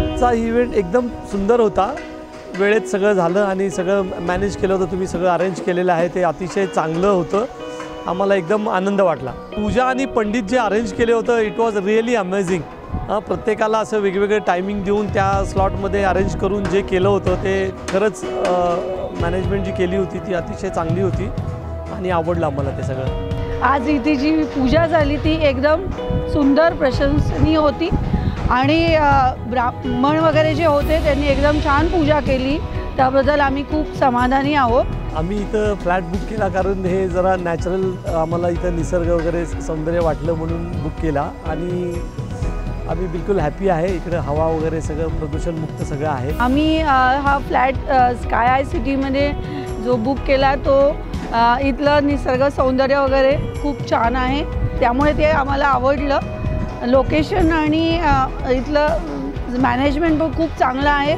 आजचा इव्हेंट एकदम सुंदर होता. वेळेत सगळं झालं आणि सगळं मॅनेज केलं होतं. तुम्ही सगळं अरेंज केलेलं आहे. ते अतिशय चांगलं होतं. आम्हाला एकदम आनंद वाटला. पूजा आणि पंडित जे अरेंज केले होतं इट वॉज रिअली अमेझिंग प्रत्येकाला असं वेगवेगळे टायमिंग देऊन त्या स्लॉटमध्ये अरेंज करून जे केलं होतं ते खरंच मॅनेजमेंट जी केली होती ती अतिशय चांगली होती आणि आवडलं आम्हाला ते सगळं. आज इथे जी पूजा झाली ती एकदम सुंदर प्रशंसनीय होती. आणि ब्राह्मण वगैरे जे होते त्यांनी एकदम छान पूजा केली. त्याबद्दल आम्ही खूप समाधानी आहोत. आम्ही इथं फ्लॅट बुक केला कारण हे जरा नॅचरल आम्हाला इथं निसर्ग वगैरे सौंदर्य वाटलं म्हणून बुक केला. आणि आम्ही बिलकुल हॅपी आहे. इकडं हवा वगैरे सगळं प्रदूषणमुक्त सगळं आहे. आम्ही हा फ्लॅट स्काय आय सिटीमध्ये जो बुक केला तो इथलं निसर्ग सौंदर्य वगैरे खूप छान आहे. त्यामुळे ते आम्हाला आवडलं. लोकेशन आणि इथलं मॅनेजमेंट पण खूप चांगलं आहे.